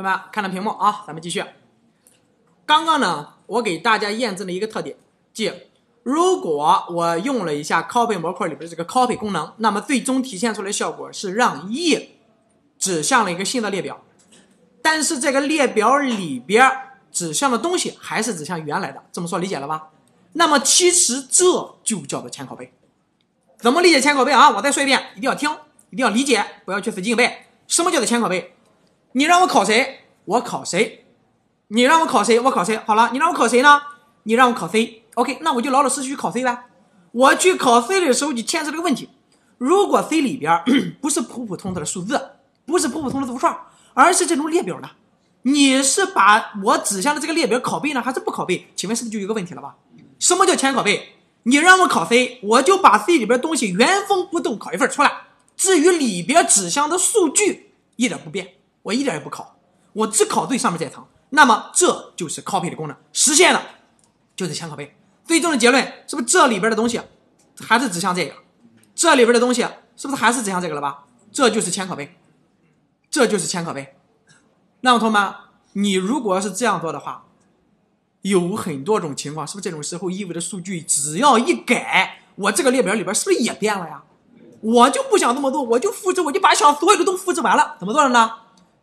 同学们看着屏幕啊，咱们继续。刚刚呢，我给大家验证了一个特点，即如果我用了一下 copy 模块里边这个 copy 功能，那么最终体现出来的效果是让 e 指向了一个新的列表，但是这个列表里边指向的东西还是指向原来的。这么说理解了吧？那么其实这就叫做前拷贝。怎么理解前拷贝啊？我再说一遍，一定要听，一定要理解，不要去死记硬背。什么叫做前拷贝？你让我考谁，我考谁；你让我考谁，我考谁。好了，你让我考谁呢？你让我考 C，OK，那我就老老实实去考 C 呗。我去考 C 的时候就牵扯这个问题：如果 C 里边 不是普普通通的数字，不是普普通的字符串，而是这种列表呢？你是把我指向的这个列表拷贝呢，还是不拷贝？请问是不是就有个问题了吧？什么叫前拷贝？你让我考 C，我就把 C 里边东西原封不动拷一份出来。至于里边指向的数据一点不变，我一点也不考，我只考最上面这层。那么这就是 copy 的功能实现了，就是前拷贝。最终的结论是不是这里边的东西还是指向这个？这里边的东西是不是还是指向这个了吧？这就是前拷贝，这就是前拷贝。那么同学们，你如果要是这样做的话，有很多种情况，是不是这种时候意味着数据只要一改，我这个列表里边是不是也变了呀？我就不想这么做，我就复制，我就把想所有的都复制完了，怎么做的呢？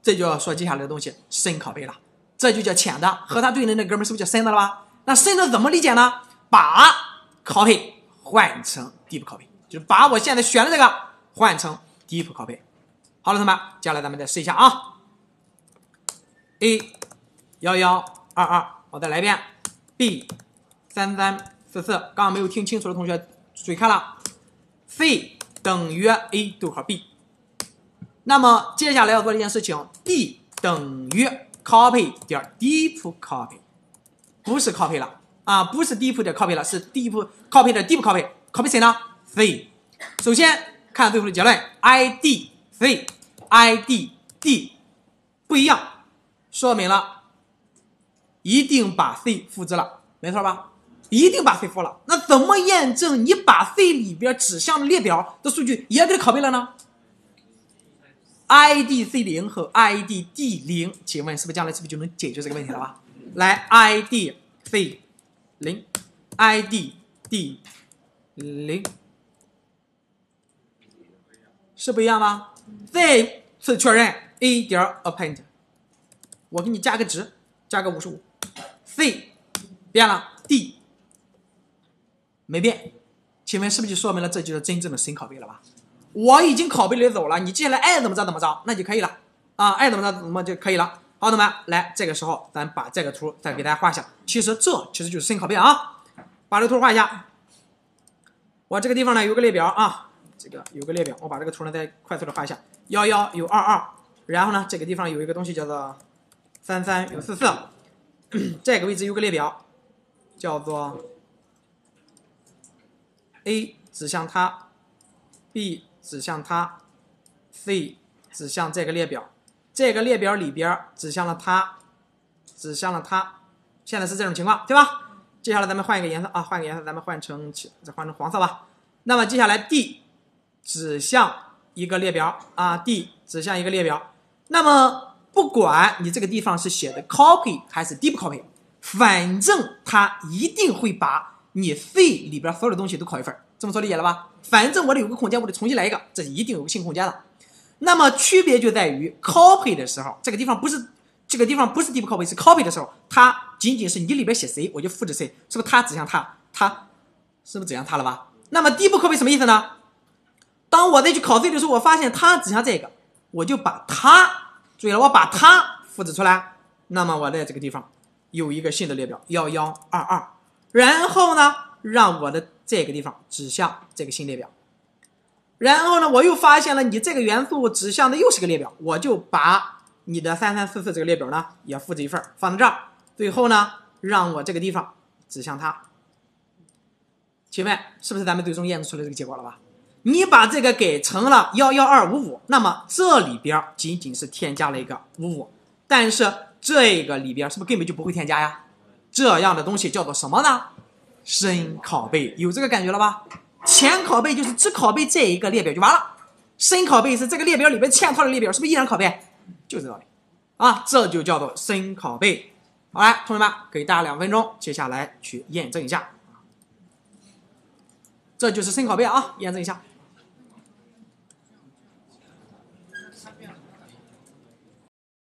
这就要说接下来的东西深拷贝了，这就叫浅的，和它对应的那哥们是不是叫深的了吧？那深的怎么理解呢？把 copy 换成 deep copy，就是把我现在选的这个换成 deep copy。好了，同学们，接下来咱们再试一下啊，a 幺幺二二。我再来一遍，b 三三四四，刚刚没有听清楚的同学注意看了，c 等于 a 逗号 b。那么接下来要做一件事情，d 等于 copy 点 deep copy，不是 copy 了啊，不是 deep 点 copy 了，是 deep copy 的 deep copy，copy 谁呢？c。首先看最后的结论，id c，id d 不一样，说明了。一定把 C 复制了，没错吧？一定把 C 复了。那怎么验证你把 C 里边指向的列表的数据也给它拷贝了呢？ID C 零和 ID D 零，请问是不是将来是不是就能解决这个问题了吧？来，ID C 零，ID D 零，是不一样吗？再次确认 A 点 append，我给你加个值，加个五十五。C 变了，D 没变，请问是不是就说明了这就是真正的深拷贝了吧？我已经拷贝里走了，你接下来爱怎么着怎么着，那就可以了啊，爱怎么着怎么就可以了。好，同学们，来，这个时候咱把这个图再给大家画一下。其实这其实就是深拷贝啊，把这个图画一下。我这个地方呢有个列表啊，这个有个列表，我把这个图呢再快速的画一下。幺幺有二二，然后呢这个地方有一个东西叫做三三有四四。这个位置有个列表，叫做 A 指向它，B 指向它，C 指向这个列表。这个列表里边指向了它，指向了它。现在是这种情况，对吧？接下来咱们换一个颜色啊，换个颜色，咱们换成再换成黄色吧。那么接下来 D 指向一个列表啊，D 指向一个列表。那么不管你这个地方是写的 copy 还是 deep copy，反正它一定会把你 C 里边所有的东西都拷一份这么说理解了吧？反正我得有个空间，我得重新来一个，这一定有个新空间的。那么区别就在于 copy 的时候，这个地方不是这个地方不是 deep copy，是 copy 的时候，它仅仅是你里边写谁，我就复制谁，是不是它指向它，它是不是指向它了吧？那么 deep copy 什么意思呢？当我再去考 C 的时候，我发现它指向这个，我就把它。注意了，我把它复制出来，那么我在这个地方有一个新的列表幺幺二二，然后呢，让我的这个地方指向这个新列表，然后呢，我又发现了你这个元素指向的又是个列表，我就把你的三三四四这个列表呢也复制一份放在这儿，最后呢，让我这个地方指向它，请问是不是咱们最终验证出来这个结果了吧？你把这个改成了幺幺二五五，那么这里边仅仅是添加了一个五五，但是这个里边是不是根本就不会添加呀？这样的东西叫做什么呢？深拷贝，有这个感觉了吧？浅拷贝就是只拷贝这一个列表就完了，深拷贝是这个列表里边嵌套的列表是不是依然拷贝？就这道理。啊，这就叫做深拷贝。好来，同学们，给大家两分钟，接下来去验证一下。这就是深拷贝啊，验证一下。